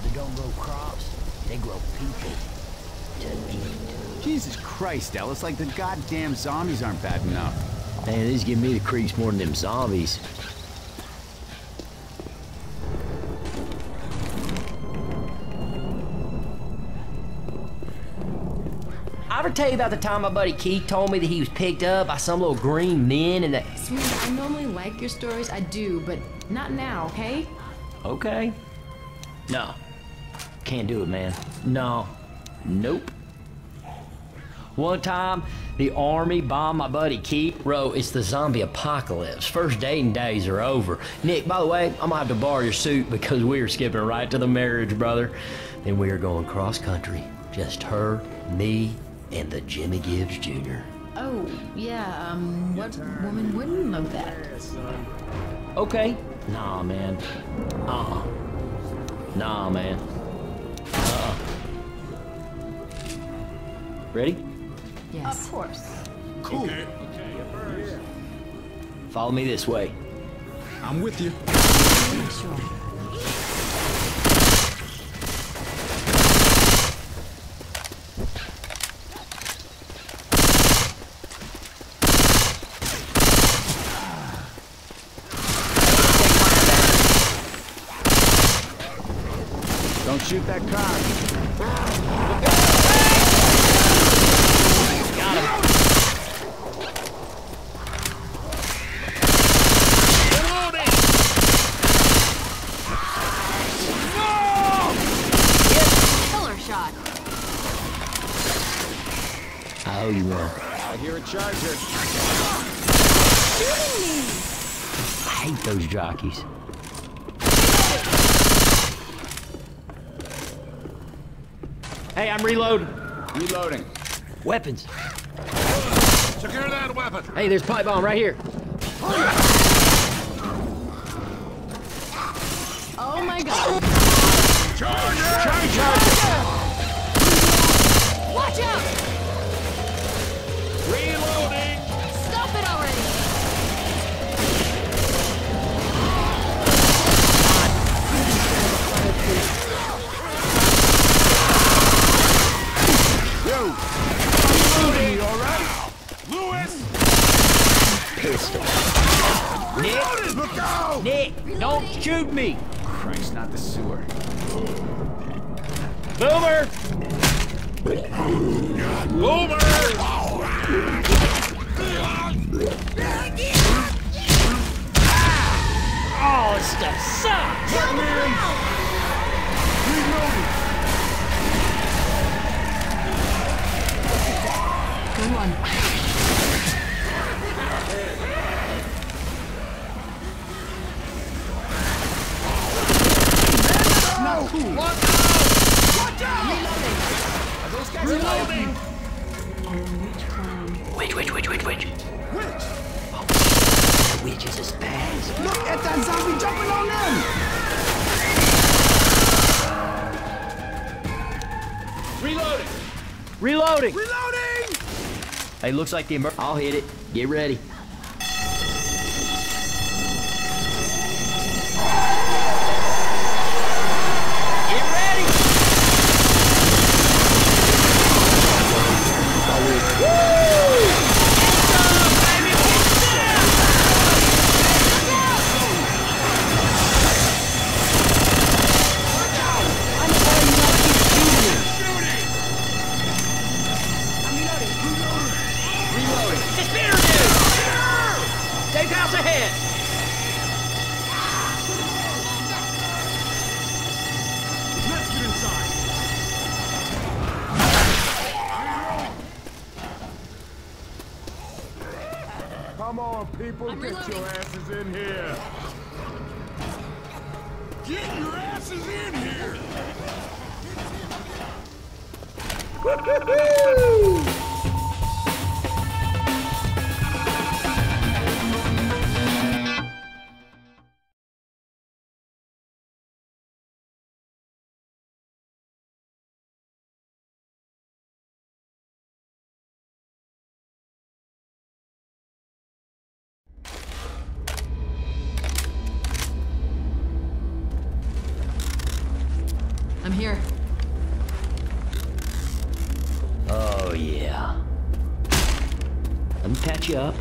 farmers that don't grow crops. They grow people to eat. Jesus Christ, Ellis, like the goddamn zombies aren't bad enough. Man, these give me the creeps more than them zombies. I ever tell you about the time my buddy Keith told me that he was picked up by some little green men and that... Sweet, I normally like your stories, I do, but not now, okay? Okay. No. Can't do it, man. No. Nope. One time, the army bombed my buddy Keith. Bro, it's the zombie apocalypse. First dating days are over. Nick, by the way, I'm gonna have to borrow your suit because we are skipping right to the marriage, brother. Then we are going cross country. Just her, me, and the Jimmy Gibbs Jr. Oh, yeah, um, what woman wouldn't love that? Okay. Nah, man. Uh-uh. Nah, man. Ready? Yes. Of course. Cool. Follow me this way. I'm with you. Sure. Don't shoot that car. Killer shot. I owe you one. I hear a charger. I hate those jockeys. Hey, I'm reloading. Reloading. Weapons. Secure that weapon. Hey, there's pipe bomb right here. Oh my god. Charger! Charger! Charger! Watch out! Hey, looks like the emer- I'll hit it. Get ready. Up.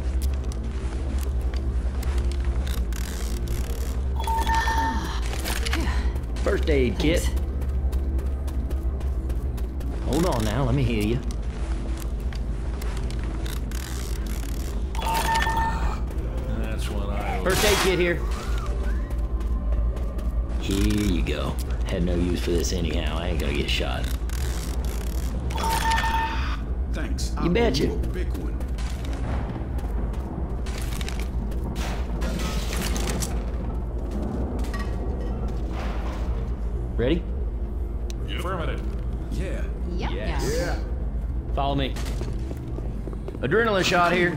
First aid kit. Hold on now, let me hear you. That's what I. First aid kit here. Here you go. Had no use for this anyhow. I ain't gonna get shot. Thanks. You betcha. Ready? Affirmative. Yeah. Yep. Yes. Yeah. Follow me. Adrenaline shot here.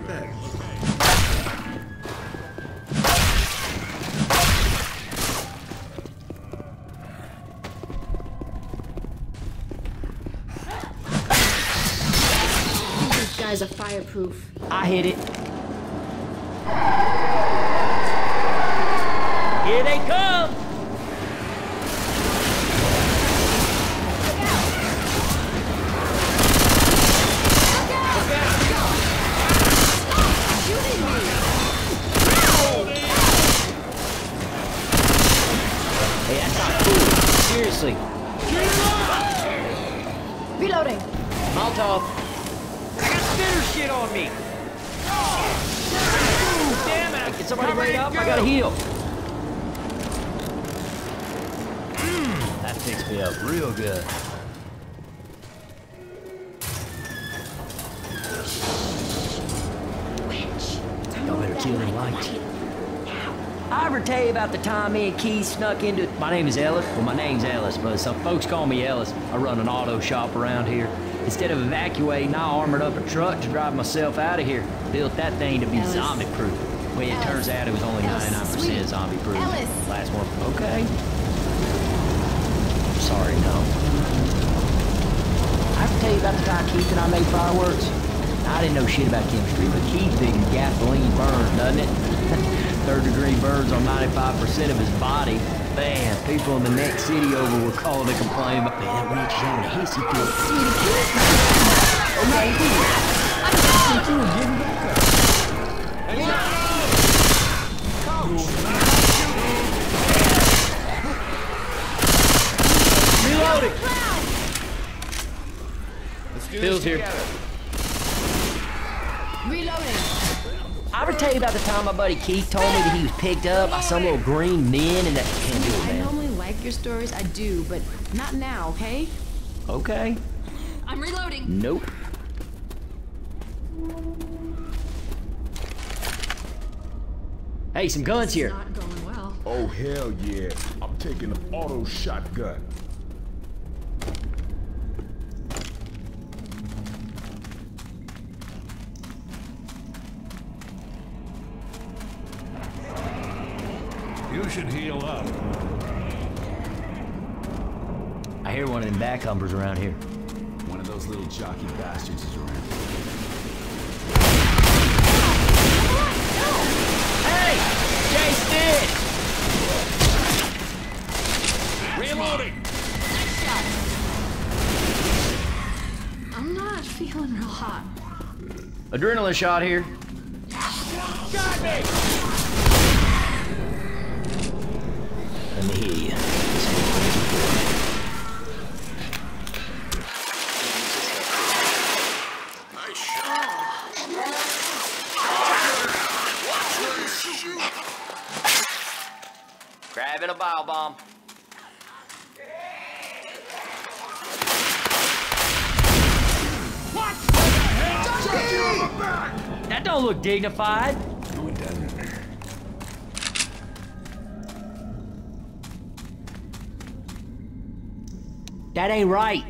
These guys are fireproof. I hit it. Y'all better kill. I ever tell you about the time me and Keith snuck into... My name is Ellis. Well, my name's Ellis, but some folks call me Ellis. I run an auto shop around here. Instead of evacuating, I armored up a truck to drive myself out of here. Built that thing to be Ellis. zombie-proof. Well, it Ellis. turns out it was only 99% zombie-proof. Last one. Okay. Sorry, no. I ever tell you about the time Keith and I made fireworks? I didn't know shit about chemistry, but Keith figured gasoline burns, doesn't it? Third degree burns on 95% of his body. Man, people in the next city over were calling to complain about, man, that ranch is having a hissy fit. Reloading! Pills here. Reloading. I ever tell you about the time my buddy Keith told me that he was picked up by some little green men and that can't do it, man. I normally like your stories. I do, but not now, okay? Okay. I'm reloading. Nope. Hey, some guns here. Not going well. Oh, hell yeah. I'm taking an auto shotgun. You should heal up. I hear one of them back humpers around here. One of those little jockey bastards is around. Hey! Jay Stick! Reloading. I'm not feeling real hot. Adrenaline shot here. Let me hear you. Grabbing a bile bomb. That don't look dignified. That ain't right.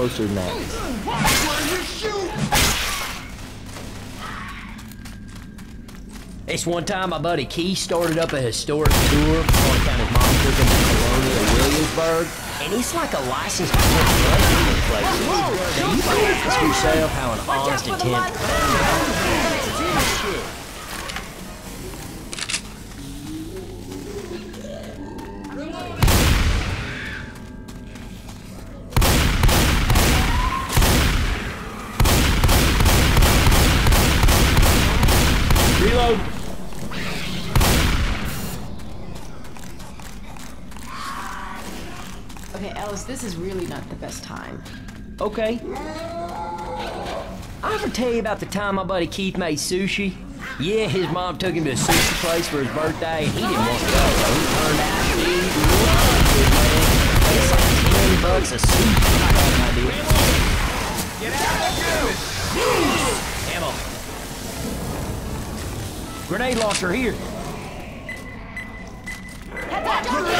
Closer than that. This one time, my buddy Keith started up a historic tour on account his mom took him Colonial Williamsburg, and it's like a license to put blood in the place. Now you might ask yourself how an honest attempt. The best time. Okay. I ever tell you about the time my buddy Keith made sushi? Yeah, his mom took him to a sushi place for his birthday, and he didn't want to go. So he turned out he loved it, man. It's like ten bucks a sushi. I got an idea. Get out Ammo. Grenade launcher here. Nick,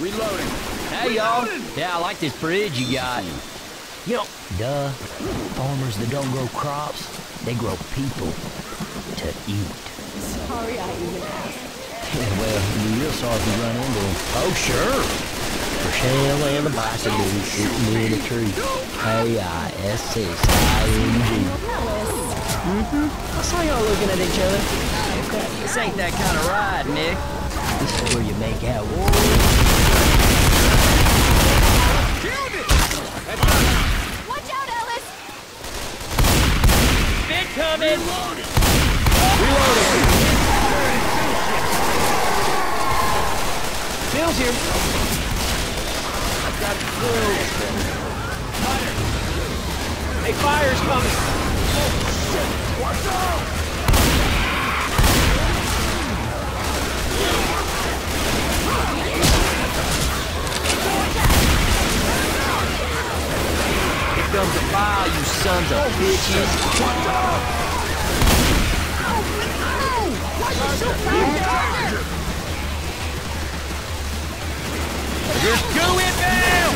Reloading. Hey, y'all. Yeah, I like this bridge you got. You know, duh. Farmers that don't grow crops, they grow people to eat. Sorry I even asked. Yeah, well, it'd be real sorry if we run into them. Oh, sure. Rochelle and the bicycle sitting in a tree. K-I-S-S-I-N-G. Mm-hmm. I saw y'all looking at each other. This ain't that kind of ride, Nick. This is where you make out. Watch out, Ellis! Big coming! Reloading! Pills here. I've got Bill. Fire! Hey, fire's coming! Oh, shit! Watch out! Here comes the fire, you sons of bitches! Just do it now!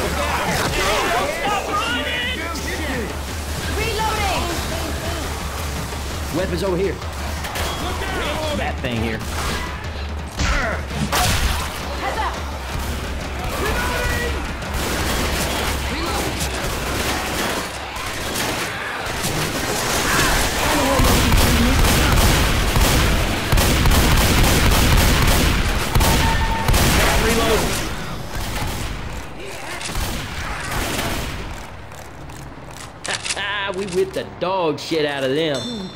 Reloading! Weapons over here. That thing here. Dog shit out of them.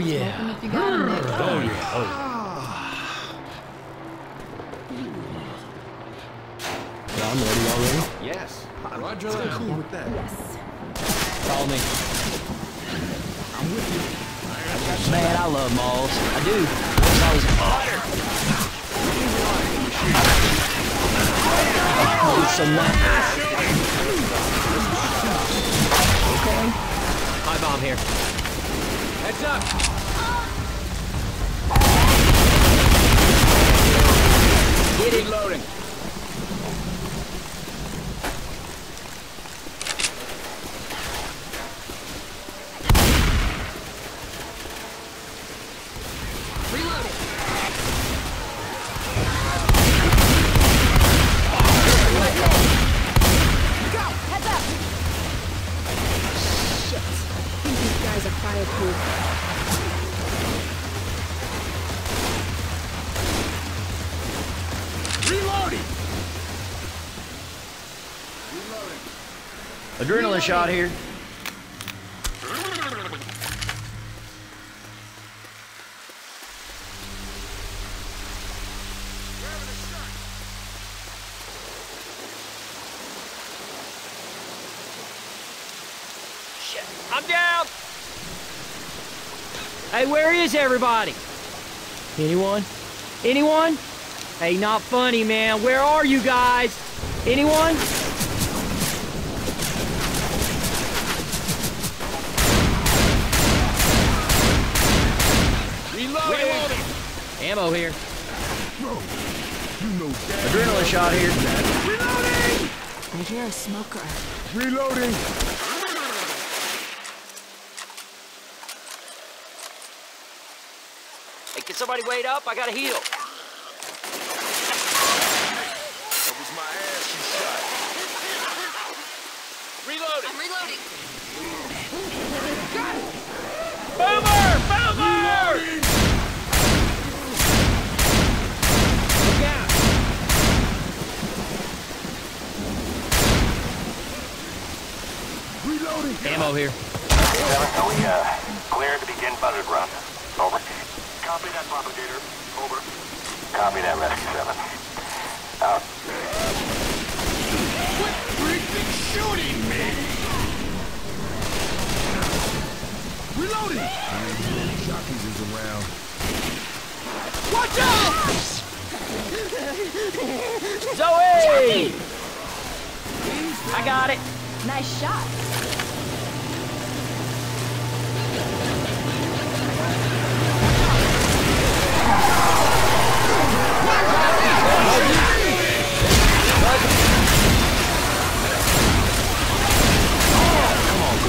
Yeah. If you got 'em, Nick. Oh, yeah. Oh, yeah. I'm ready already. Yes. Roger that. Cool with that. Call me. Man, I love malls. I do. I was, oh. It's shot here. Shit, I'm down. Hey, where is everybody? Anyone? Anyone? Hey, not funny, man. Where are you guys? Anyone? Ammo here. Bro, you know. Adrenaline shot here. Reloading! I hear a smoker. Reloading! Hey, can somebody wait up? I gotta heal. That was my ass you shot. Reloading. reloading. Boomer! Boomer! Look out! Reloading! Ammo here. Seven, we uh, clear to begin buzzard run. Over. Copy that, propagator. Over. Copy that, rescue seven. Out. Quit freaking shooting me! Reloading! Jockeys is around. Watch out! Zoey! I got it. Nice shot.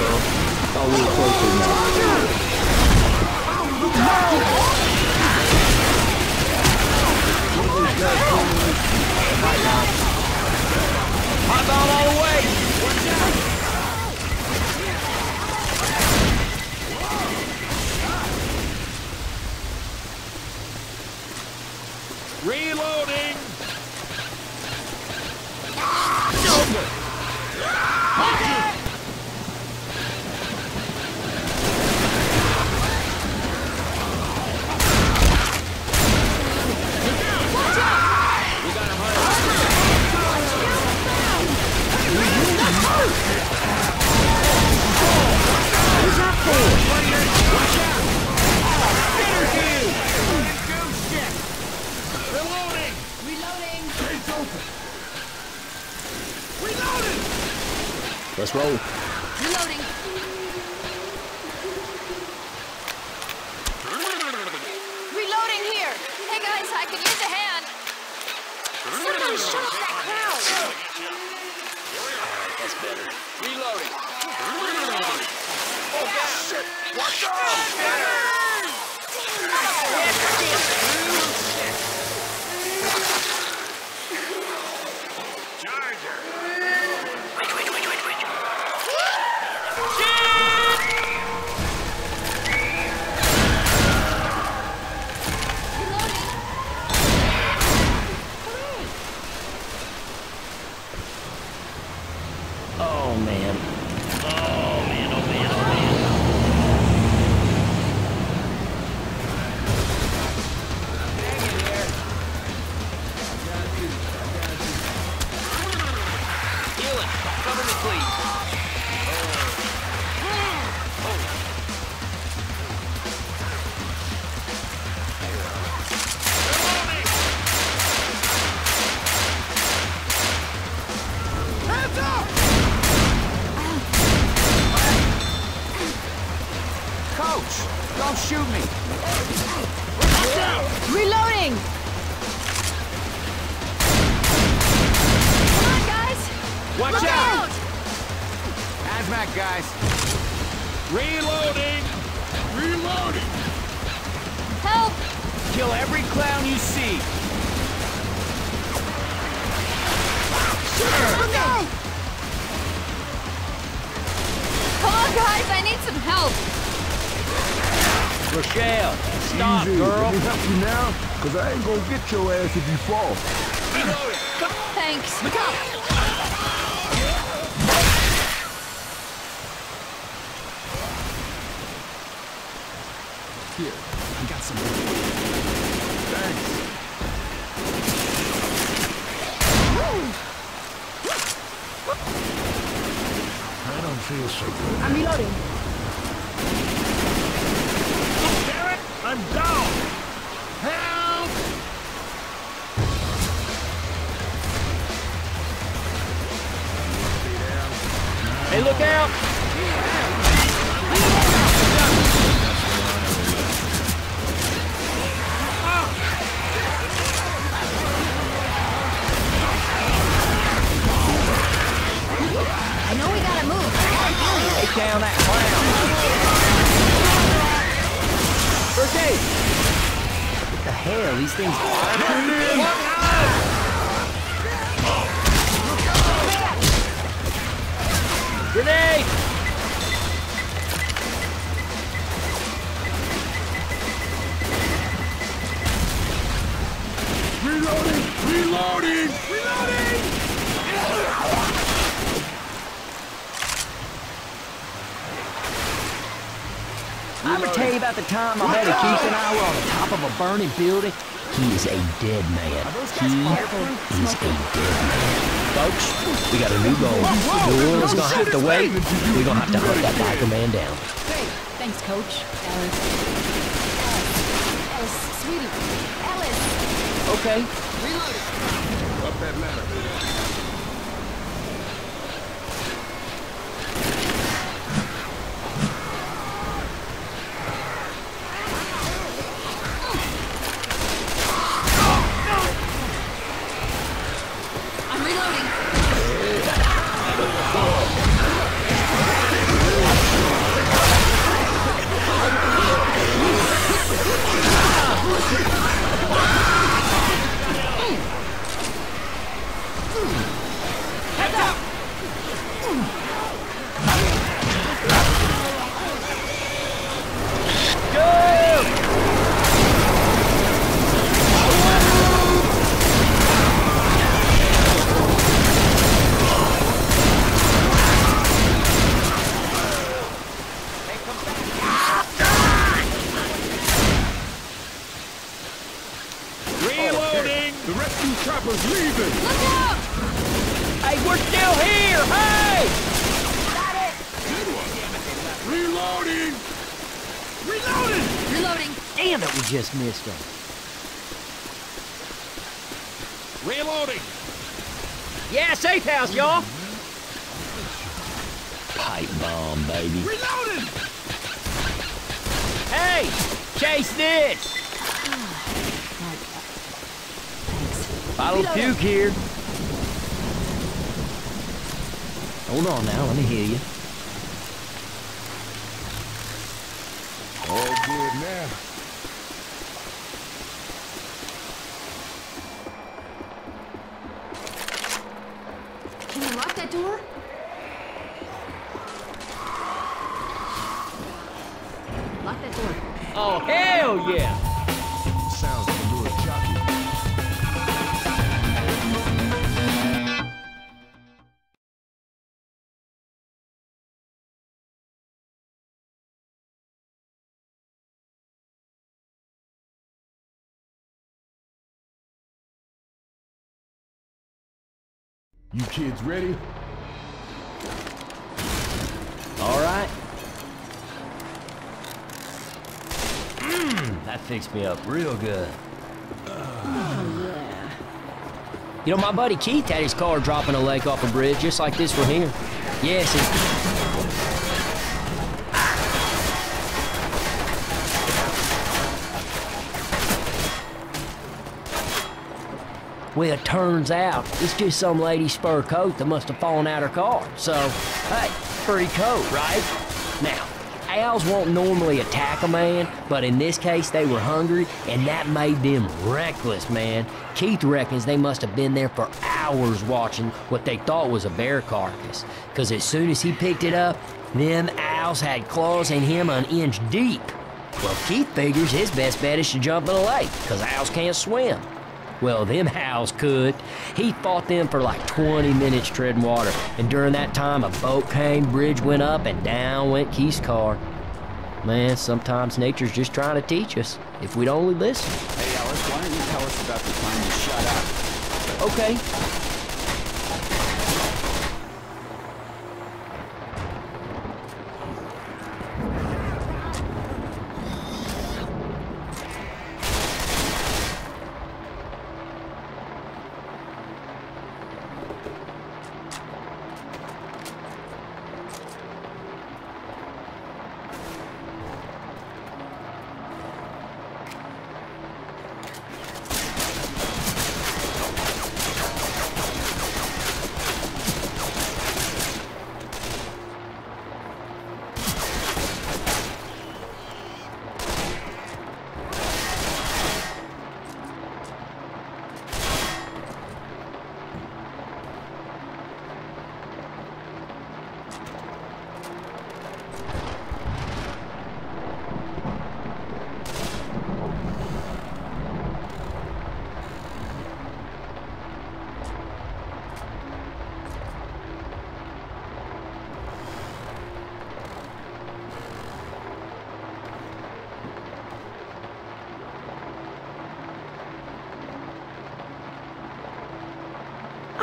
Oh, we were closer now. Hot roll. Oh, man. Ain't your ass if you fall. Thanks. Look out! Here, I got some. Thanks. I don't feel so good. I'm reloading. Damn it! I'm down! Help! Hey, look out! I know we gotta move. Take down that clown. Birthday! What the hell? These things fireproof? Grenade! Reloading! Reloading! Reloading! I'm gonna tell you about the time my buddy Keith and I were on the top of a burning building. He is a dead man. He is a dead man. Folks, we got a new goal. The world's gonna have to wait. We're gonna have to hunt that biker man down. Great. Thanks, Coach. Alice. Alice. Alice, sweetie. Alice. Okay. It, we just missed him. Reloading! Yeah, safe house, y'all. Pipe bomb, baby. Reloading! Hey, chase this. Bottle of puke here. Hold on now, let me hear you. All good You kids ready? All right. Mmm, that fixed me up real good. Oh, you know, my buddy Keith had his car dropping a lake off a bridge, just like this one here. Yes, Well, it turns out it's just some lady's fur coat that must have fallen out of her car. So, hey, furry coat, right? Now, owls won't normally attack a man, but in this case they were hungry, and that made them reckless, man. Keith reckons they must have been there for hours watching what they thought was a bear carcass, because as soon as he picked it up, them owls had claws in him an inch deep. Well, Keith figures his best bet is to jump in a lake, because owls can't swim. Well, them owls could. He fought them for like 20 minutes treading water, and during that time, a boat came, bridge went up, and down went Keith's car. Man, sometimes nature's just trying to teach us, if we'd only listen. Hey, Ellis, why don't you tell us about the time you shut up? Okay.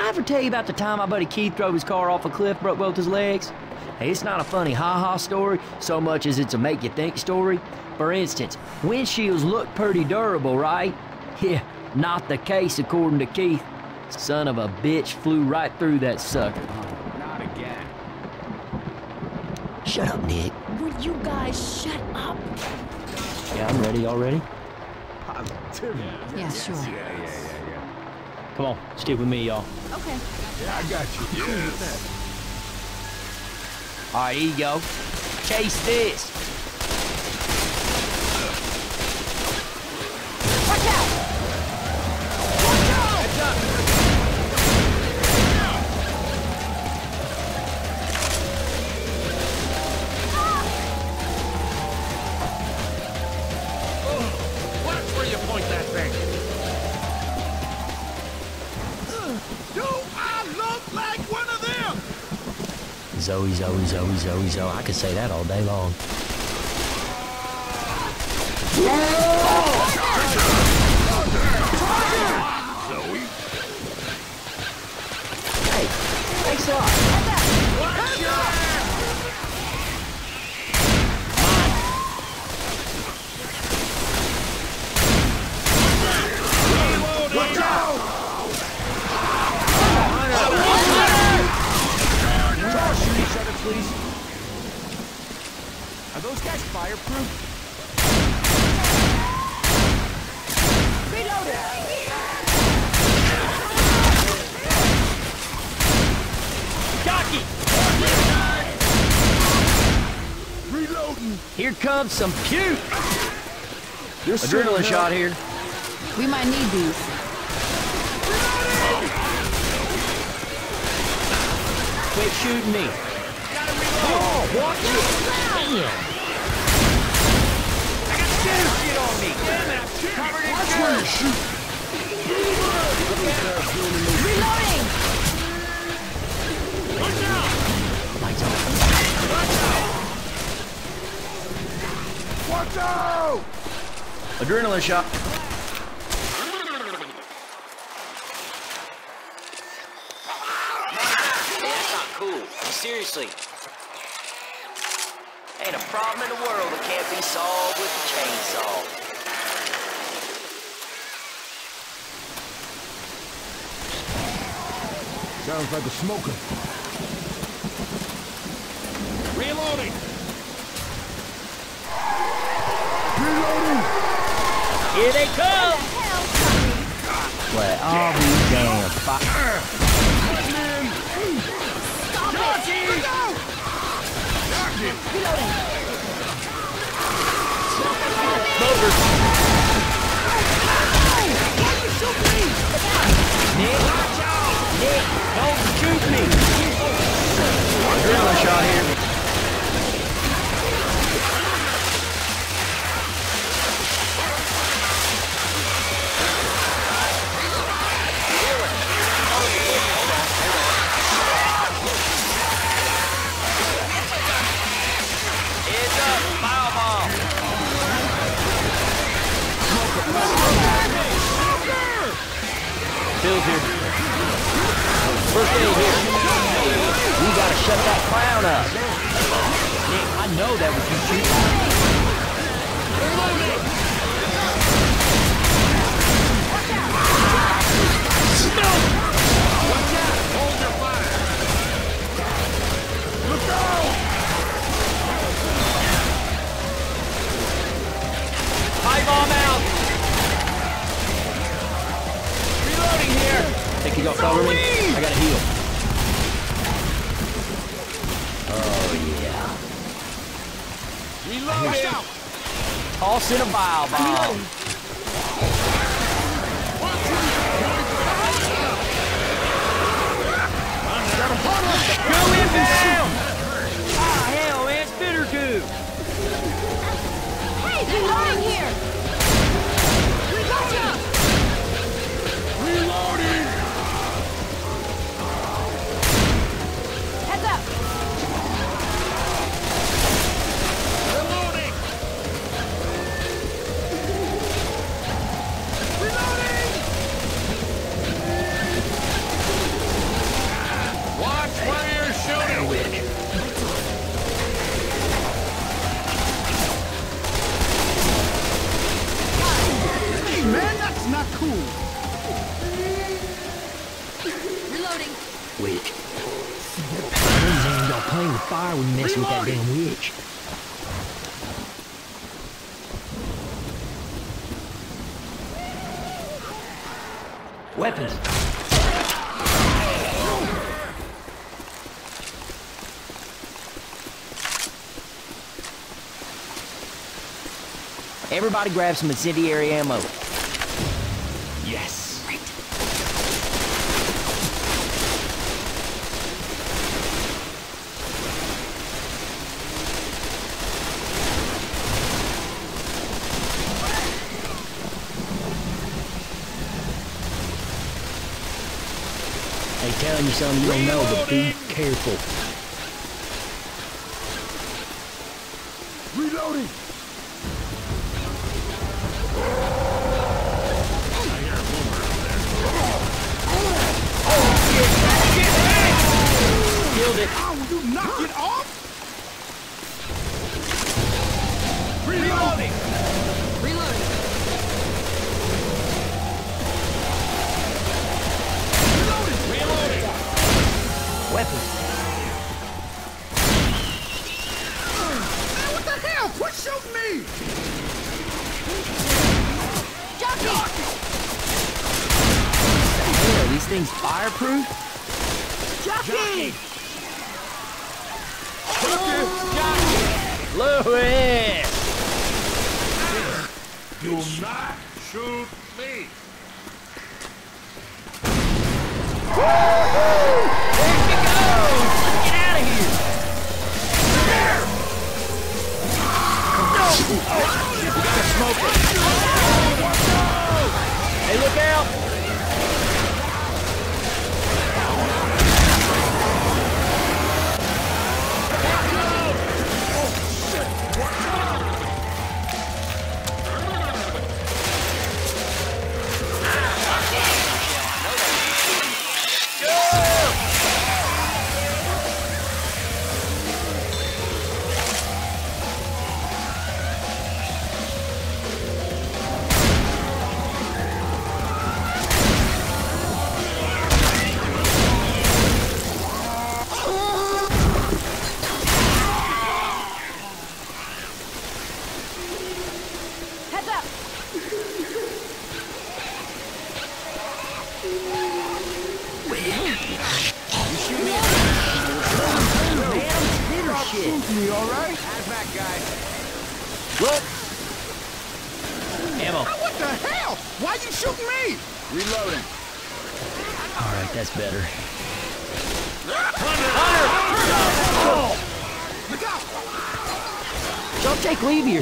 I ever tell you about the time my buddy Keith drove his car off a cliff, broke both his legs? Hey, it's not a funny ha-ha story so much as it's a make-you-think story. For instance, windshields look pretty durable, right? Yeah, not the case according to Keith. Son of a bitch flew right through that sucker. Not again. Shut up, Nick. Would you guys shut up? Yeah, I'm ready already. Positivity. Yeah, sure. Yeah, yeah, yeah, yeah. Come on, stick with me, y'all. Okay. Yeah, I got you. Cool with that. All right, here you go. Chase this. I could say that all day long. Hey, thanks a lot. Watch out! Try to shoot each other, please. Are those guys fireproof? Jockey! Reloading. Here some puke. Adrenaline shot here. We might need these. Quit shooting me. Oh, watch it. Damn. I got two shit on me. Damn it, I'm covered in Watch where you shoot. Reloading! Lights on. Watch out! Adrenaline shot. That's not cool. Seriously. Ain't a problem in the world that can't be solved with a chainsaw. Sounds like a smoker. Reloading. Reloading. Here they come. Well, oh, we damn fire. Nick! Nick! Don't shoot me! Adrenaline shot here. Bill's here. First aid here. We gotta shut that clown up. Nick, I know that was you shooting. Pipe bomb out. You gonna cover me? I gotta heal. Oh yeah. Reloading! Toss in a bile bomb. Go inbound! Ah, hell, man, spitter tube. Hey, reloading here! Playing with fire when you mess with that damn witch. Weapons. Everybody grab some incendiary ammo. Yes. You don't know, but be careful. Hey, look out!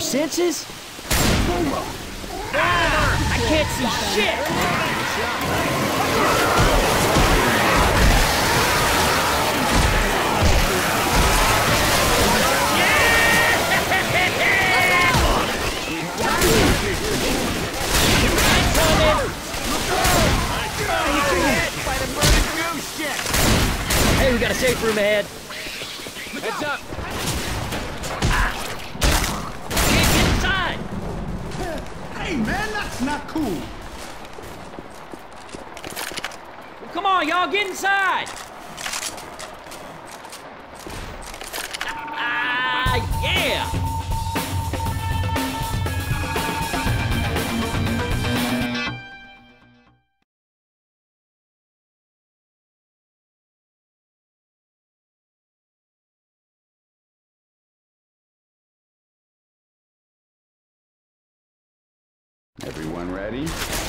Senses? Ah, I can't see shit! Hey, we got a safe room ahead. Heads up. Can't get inside! Hey, man, that's not cool. Well, come on, y'all, get inside! Ah, yeah! Ready?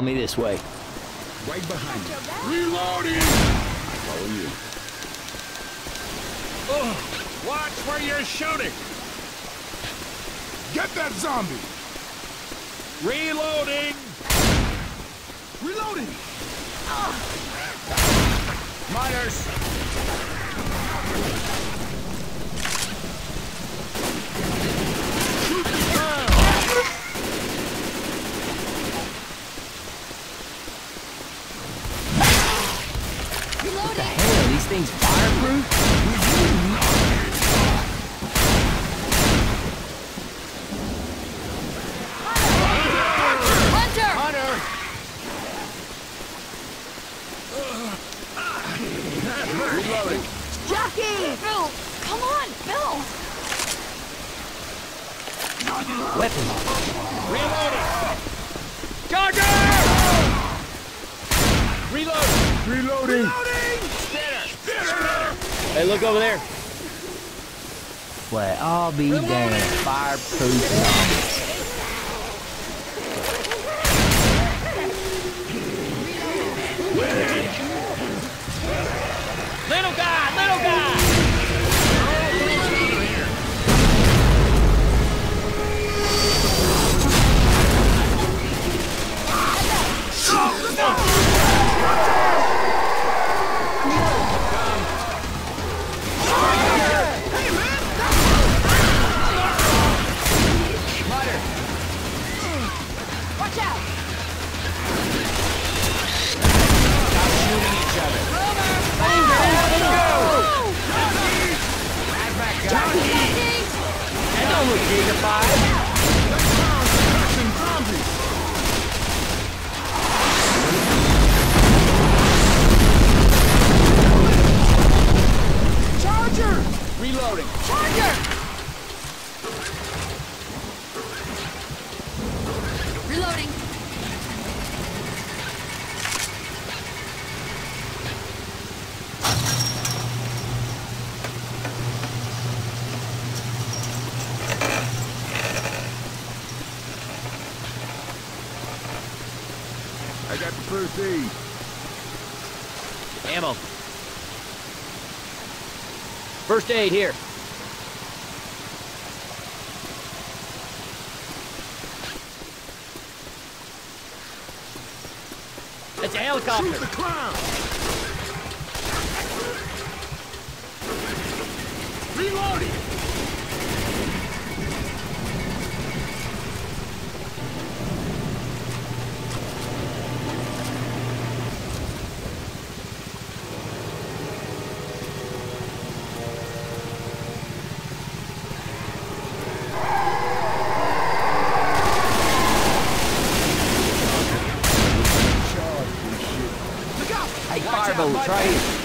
Follow me this way. Right behind you. Reloading! Follow you. Watch where you're shooting! Get that zombie. Reloading! Reloading. Miners! What the hell? Are these things fireproof? Hunter! Reloading. Jockey! Bill! Come on, Bill! Weapon. Reloading! Charger! Reload! Reloading. Hey, look over there. Well, I'll be damned. Fireproof zombies. First here. That's a helicopter. Shoot the clown. Reloading. Bullets right here.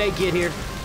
Aid kit here.